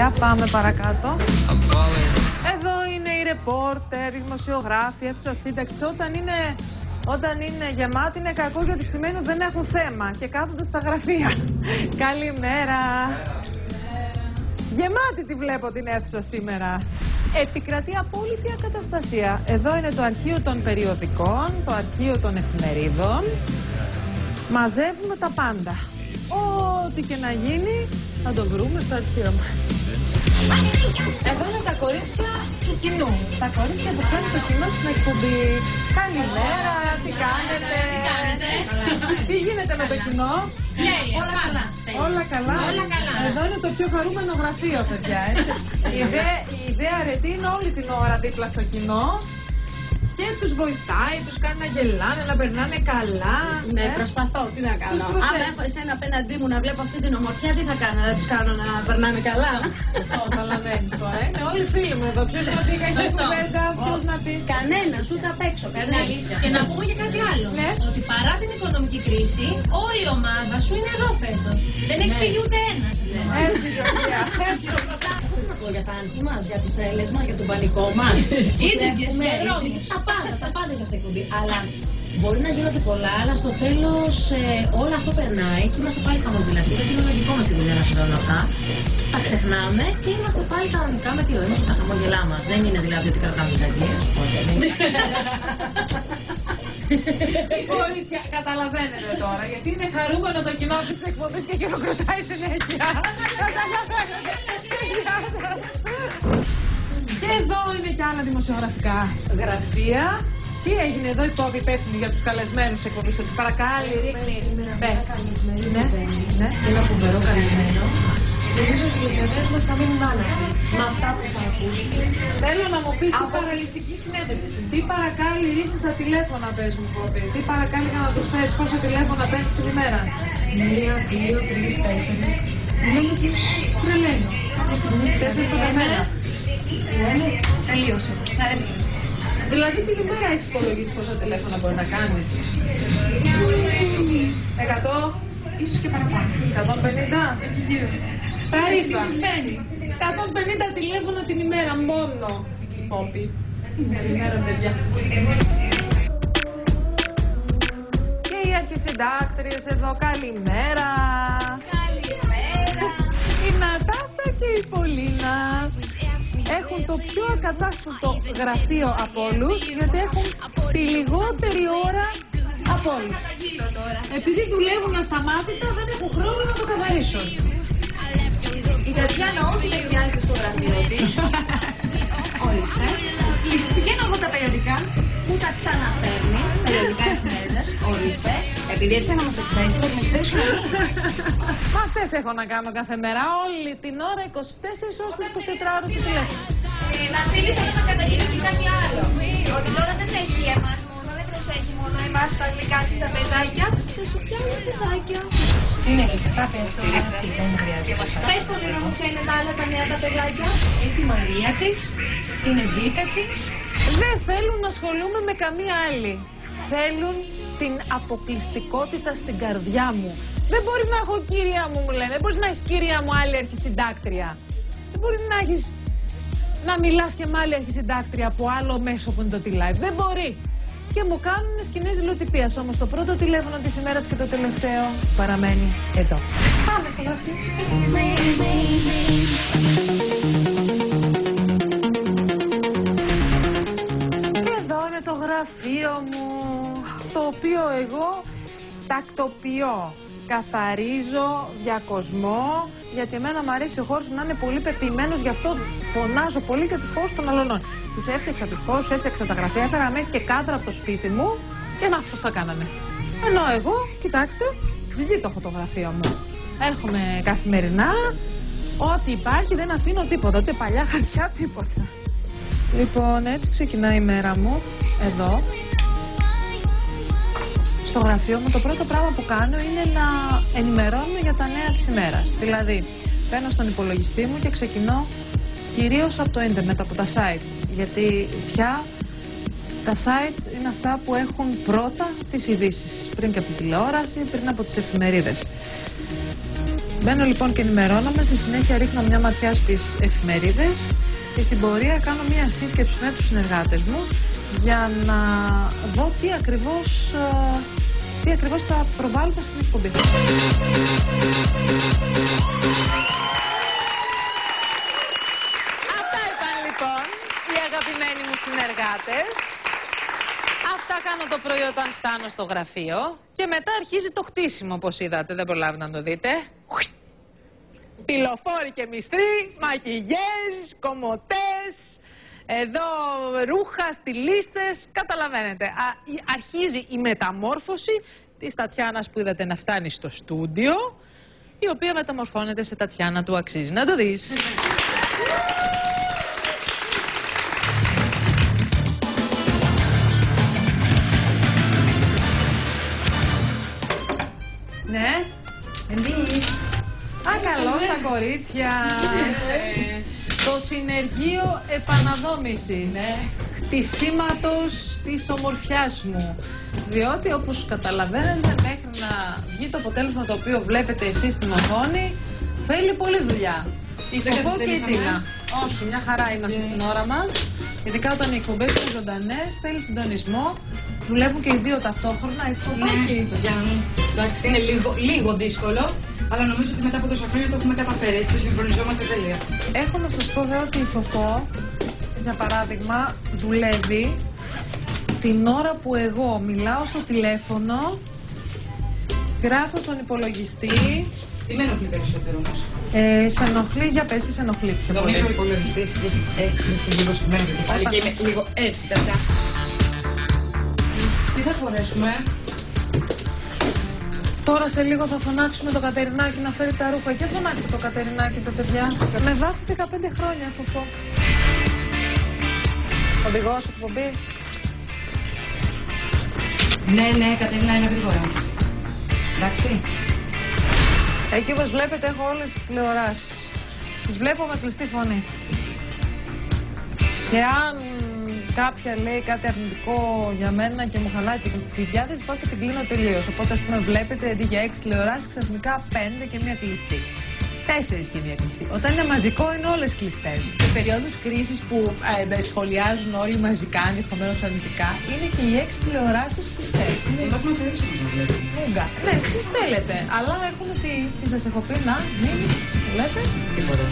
Για πάμε παρακάτω. Εδώ είναι οι ρεπόρτερ, οι δημοσιογράφοι, αίθουσα σύνταξης. Όταν είναι, όταν είναι γεμάτη είναι κακό γιατί σημαίνει ότι δεν έχουν θέμα και κάθονται στα γραφεία. Καλημέρα. Γεμάτη τη βλέπω την αίθουσα σήμερα. Επικρατεί απόλυτη ακαταστασία. Εδώ είναι το αρχείο των περιοδικών, το αρχείο των εφημερίδων. Μαζεύουμε τα πάντα. Ό,τι και να γίνει θα το βρούμε στο αρχείο μας. Εδώ είναι τα κορίτσια του κοινού. Τα κορίτσια που φέρνουν το κοινό στην εκπομπή. Καλημέρα, τι κάνετε; Τι γίνεται με το κοινό; Όλα καλά. Όλα καλά. Όλα καλά. Εδώ είναι το πιο χαρούμενο γραφείο, παιδιά. Έτσι. η, ιδέα, η ιδέα αρετή είναι όλη την ώρα δίπλα στο κοινό και τους βοηθάει, τους κάνει να γελάνε, να περνάνε καλά. Ναι, Ε, προσπαθώ. Τι να κάνω. Τους προσέχει. Αν έχω εσένα απέναντί μου να βλέπω αυτή την ομορφιά, τι θα κάνω, να τους κάνω να περνάνε καλά. Το καταλαβαίνει τώρα. Είναι όλοι φίλοι μου εδώ. Ποιος να πει κακή Σωστό. κουβέντα, ποιος να πει. Κανένας, ούτε απ' έξω. Είναι Κανένας. αλήθεια. Και να πούμε και κάτι άλλο. Ναι. Ότι παρά την οικονομική κρίση, όλη η ομάδα σου είναι εδώ φέτος. Δεν έχει φύγει ούτε ένας. Έτσι, Γεωργία. Έτσι. Να πω για τα άγχη μας, για τις τρέλε μας, για τον πανικό μας. Ίδρυε, διαδρόμοι. Τα πάντα, τα πάντα για αυτή την εκπομπή. Αλλά μπορεί να γίνονται πολλά, αλλά στο τέλος όλο αυτό περνάει και είμαστε πάλι χαμογελαστοί. Γιατί είναι λογικό μα τη δουλειά να συμβαίνουν αυτά. Τα ξεχνάμε και είμαστε πάλι κανονικά με τη ροή μας και τα χαμόγελά μας. Δεν είναι δηλαδή ότι κρατάμε τις αγγλίε. Η κορίτσια, καταλαβαίνετε τώρα, γιατί είναι χαρούμενο το κοινό της εκπομπής και χειροκροτάει συνέχεια. Καταλαβαίνετε. Και εδώ είναι και άλλα δημοσιογραφικά γραφεία. Τι έγινε εδώ η Πόπη υπεύθυνη για τους καλεσμένους εκπομπής, ότι παρακάλει, ρίχνει. Πες. Ναι, ναι. Ένα φοβερό καλεσμένο. Νομίζω ότι οι τηλεθεατές μας θα μείνουν άναυδοι με αυτά που θα ακούσουν. Θέλω να μου πεις τι, παρα... Αποκαλιστική συνέντευξη. τι παρακάλει ρίχνει στα τηλέφωνα, πες μου, Πόπη. Τι παρακάλει για να τους φέρει, πόσα τηλέφωνα παίρνεις την ημέρα. Μία, δύο, τρεις, τέσσερις. Μιλάμε τους τρελαίνω. Κάποια στιγμή Τέσσερις τον καθένα. λένε τελείωσε. Θα έρθει. Δηλαδή την ημέρα έχεις υπολογίσει πόσα τηλέφωνα μπορεί να κάνεις. 100, Ίσως και παραπάνω. 150, Εκεί γύρω. Περίπου. Ευτυχισμένη. 150 τηλέφωνα την ημέρα μόνο. Η Πόπη. Καλημέρα, παιδιά. Και οι αρχισυντάκτριες εδώ, καλημέρα. Καλημέρα. Η Νατάσα και η Πολίνα έχουν το πιο ακατάστατο γραφείο από όλους γιατί έχουν τη λιγότερη ώρα από όλους. Επειδή δουλεύουν ασταμάτητα, δεν έχουν χρόνο να το καθαρίσουν. Η Τατιάνα ό,τι δεν χρειάζεται στο γραφείο της. Ορίστε. Της πηγαίνω εγώ τα περιοδικά, μου τα ξαναφέρνει, περιοδικά εφημερίδες, ορίστε. Επειδή έρθει να μας εκθέσει, θα την εκθέσουμε εμείς. Μα αυτές έχω να κάνω κάθε μέρα, όλη την ώρα, 24 ώρες, 24 ώρες στο τηλέφωνο. Βασίλη, θέλω να καταγγείλω και κάτι άλλο. Ότι τώρα δεν έχει εμάς μόνο, δεν προσέχει μόνο εμάς τα γλυκά της τα παιδάκια. Ξέρεις ποια είναι παιδάκια. Είναι κλειστά τα στο γραφείο, δεν χρειάζεται. Πες πολύ να μου ποια είναι τα άλλα τα νέα τα παιδάκια. Έχει τη Μαρία της, την Εβίτα της. Δεν θέλουν να ασχολούμαι με καμία άλλη. Θέλουν την αποκλειστικότητα στην καρδιά μου. Δεν μπορεί να έχω κυρία μου, μου λένε. Δεν μπορείς να έχεις κυρία μου άλλη αρχισυντάκτρια. Δεν μπορεί να έχεις να μιλάς και με άλλη αρχισυντάκτρια από άλλο μέσο που είναι το T-Live. Δεν μπορεί. Και μου κάνουν σκηνές ζηλοτυπία. Όμως το πρώτο τηλέφωνο της ημέρας και το τελευταίο παραμένει εδώ. Πάμε στο γραφείο. Και εδώ είναι το γραφείο μου, το οποίο εγώ τακτοποιώ. Καθαρίζω, διακοσμώ, γιατί εμένα μου αρέσει ο χώρος μου να είναι πολύ πεποιημένος, γι' αυτό φωνάζω πολύ και τους χώρους των αλωνών. Τους έφτιαξα τους χώρους, έφτιαξα τα γραφεία, έφερα μέχρι και κάδρα από το σπίτι μου και να πώς τα κάνανε. Ενώ εγώ, κοιτάξτε, δεν το έχω το γραφείο μου. Έρχομαι καθημερινά, ό,τι υπάρχει δεν αφήνω τίποτα, ούτε παλιά χαρτιά, τίποτα. Λοιπόν, έτσι ξεκινάει η μέρα μου, εδώ. Στο γραφείο μου το πρώτο πράγμα που κάνω είναι να ενημερώνω για τα νέα της ημέρας. Δηλαδή, μπαίνω στον υπολογιστή μου και ξεκινώ κυρίως από το ίντερνετ, από τα sites. Γιατί πια τα sites είναι αυτά που έχουν πρώτα τις ειδήσεις. Πριν και από τη τηλεόραση, πριν από τις εφημερίδες. Μπαίνω λοιπόν και ενημερώνομαι, στη συνέχεια ρίχνω μια ματιά στις εφημερίδες και στην πορεία κάνω μια σύσκεψη με τους συνεργάτες μου για να δω τι ακριβώς, ε, τι ακριβώς θα προβάλλουμε στην εκπομπή. Αυτά είπαν λοιπόν οι αγαπημένοι μου συνεργάτες. Αυτά κάνω το πρωί όταν φτάνω στο γραφείο και μετά αρχίζει το χτίσιμο όπως είδατε, δεν προλάβετε να το δείτε. Πυλοφόροι και μυστροί, μακιγιές, κομμωτές, εδώ ρούχα, στυλίστες, καταλαβαίνετε. Α, η- αρχίζει η μεταμόρφωση της Τατιάνας που είδατε να φτάνει στο στούντιο, η οποία μεταμορφώνεται σε Τατιάνα του αξίζει. Να το δεις. Ναι. Εμείς. Α, καλώς τα κορίτσια. Το συνεργείο επαναδόμησης. Ναι. Χτισήματος της ομορφιάς μου. Διότι όπως καταλαβαίνετε μέχρι να βγει το αποτέλεσμα το οποίο βλέπετε εσείς στην οθόνη θέλει πολλή δουλειά. Η Δεν Φοφό και η καθυστερήσαμε. Τίνα. Όχι, μια χαρά είμαστε στην ώρα μας. Ειδικά όταν οι εκπομπές είναι ζωντανές, θέλει συντονισμό. Δουλεύουν και οι δύο ταυτόχρονα, έτσι Φοφάκη. Ναι, το Γιάννη. Εντάξει, είναι λίγο, λίγο δύσκολο, αλλά νομίζω ότι μετά από τόσα χρόνια το έχουμε καταφέρει. Έτσι, συγχρονιζόμαστε τέλεια. Έχω να σας πω βέβαια ότι η Φοφό, για παράδειγμα, δουλεύει την ώρα που εγώ μιλάω στο τηλέφωνο, γράφω στον υπολογιστή, Τι με ενοχλεί περισσότερο όμως; ε, σε ενοχλεί, για πες τι σε ενοχλεί πιο πολύ. Νομίζω ο υπολογιστής, γιατί έχει λίγο σκυμμένο το κεφάλι και είμαι λίγο έτσι, τέτοια. Τι θα φορέσουμε, Τώρα σε λίγο θα φωνάξουμε το Κατερινάκι να φέρει τα ρούχα. Και φωνάξτε το Κατερινάκι, τα παιδιά. Με βάθη 15 χρόνια, Φοφό. Οδηγός εκπομπής. Ναι, ναι, Κατερίνα, είναι γρήγορα. Εντάξει. Εκεί όπως βλέπετε έχω όλες τις τηλεοράσεις. Τις βλέπω με κλειστή φωνή. Και αν κάποια λέει κάτι αρνητικό για μένα και μου χαλάει τη, τη διάθεση, πάω και την κλείνω τελείως. Οπότε, ας πούμε, βλέπετε αντί για έξι τηλεοράσεις, ξαφνικά πέντε και μία κλειστή. Τέσσερις και μία κλειστή. Όταν είναι μαζικό, είναι όλες κλειστές. Σε περίοδου κρίσης που ε, τα σχολιάζουν όλοι μαζικά, ενδεχομένως αρνητικά, είναι και οι έξι τηλεοράσεις κλειστές. Εμάς μας αρέσει να το βλέπουμε. Μούγκα. Ναι, εσείς θέλετε. Αλλά έχουν τι, τι σας έχω πει, να, μην, λέτε. Τίποτα.